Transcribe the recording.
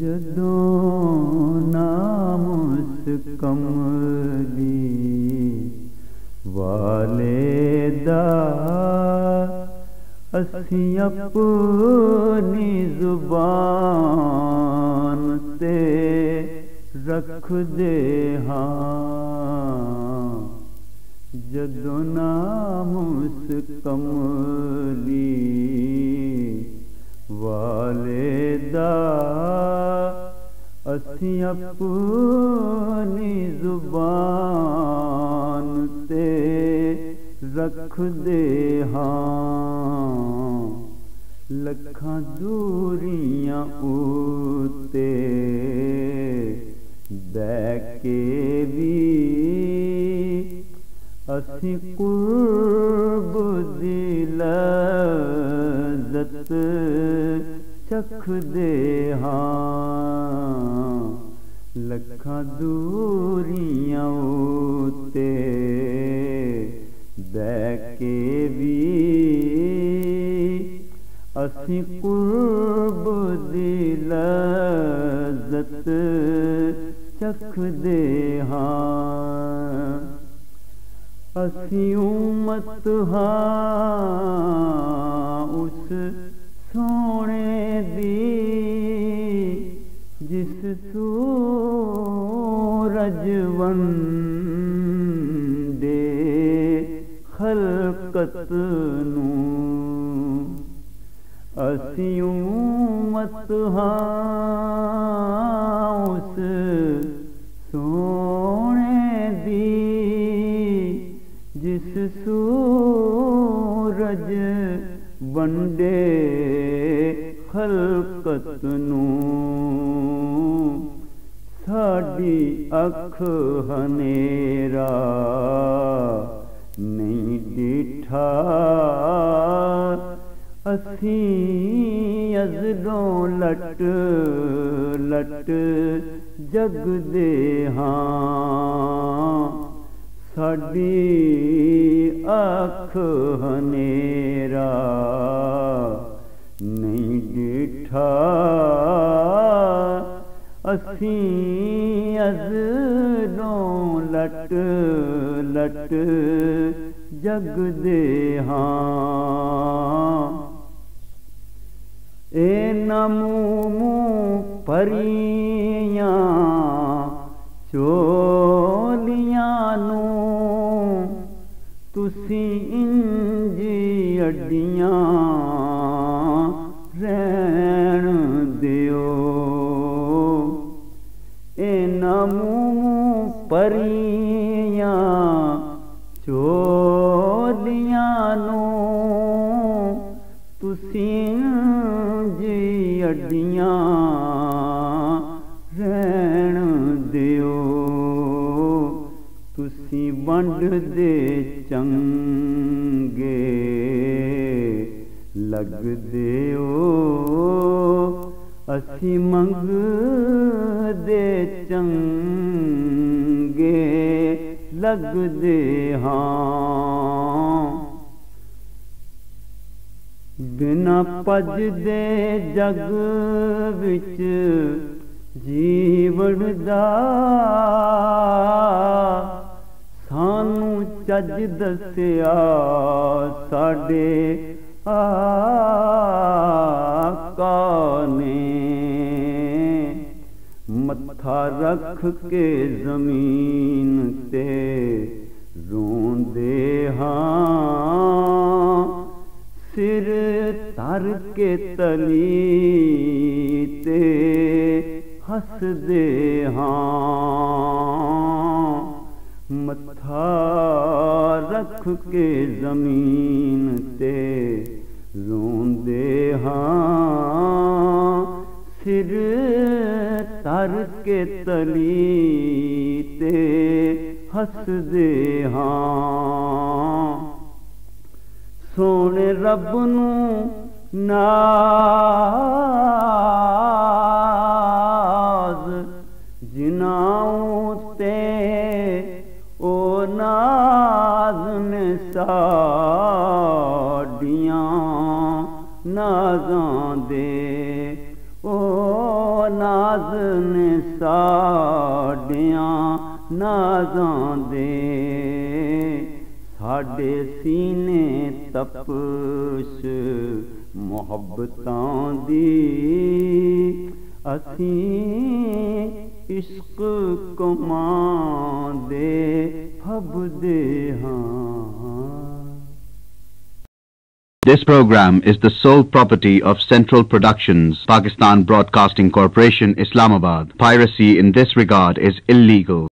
جدو نام کملی والے دا اسی اپنی زبان تے رکھ دے ہاں۔ جدو نام کملی والے دا اسی اپنی زبان تے رکھ دے ہاں۔ لکھاں دوریاں اوتے بہ کے بھی۔ اسی قرب دی لذت چکھ دے ہاں۔ رکھا دوریاں اوتے دیکھے بھی اسی قرب دی لذت چکھ دے ہاں۔ اسی امت ہاں اس سونے دی جس سو رجون دے خلقت نو اسیومت اس سونے دی جس سورج بندے خلقت نو ਸਾਡੀ ਅੱਖ ਹਨੇਰਾ ਨਹੀਂ ਡਿਠਾ ਅਸੀਂ ਅਜ਼ਲੋਂ ਲਟ ਲਟ ਜਗਦੇ ਹਾਂ ਸਾਡੀ ਅੱਖ ਹਨੇਰਾ ਨਹੀਂ ਡਿਠਾ ਅਸੀਂ ਲਟ ਲਟ ਜਗਦੇ ਹਾਂ। ਏ ਨਮੂ ਪਰੀਆਂ ਚੋਲੀਆਂ ਨੂੰ ਤੁਸੀਂ ਇੰਜੀ ਅੱਡੀਆਂ। ਦਿਓ। ਤੁਸੀਂ ਵੰਡਦੇ ਚੰਗੇ ਲੱਗਦੇ ਹੋ। ਅਸੀਂ ਮੰਗਦੇ ਚੰਗੇ ਲੱਗਦੇ ਹਾਂ। ਬਿਨਾ ਭਜਦੇ ਜਗ ਵਿੱਚ ਜੀਵਨ ਦਾ ਸਾਨੂੰ ਚੱਜ ਦੱਸਿਆ ਸਾਡੇ ਆਕਾ ਨੇ ਮੱਥਾ ਰੱਖ ਕੇ ਜ਼ਮੀਨ ਤੇ ਰੋਂਦੇ ਹਾਂ ਸਿਰ ਧਰ ਕੇ ਤਲੀ ਤੇ ہس دے ہاں۔ متھا رکھ کے زمین تے زون دے ہاں۔ سر تر کے تلی تے ہس دے ہاں۔ سونے رب نو نہ ساڈیاں نازاں دے۔ او ناز نے ساڈیاں نازاں دے۔ ساڈے سینے تپش محبتاں دی۔ اسی عشق کمان دے پھب دے ہاں۔ This program is the sole property of Central Productions, Pakistan Broadcasting Corporation, Islamabad. Piracy in this regard is illegal.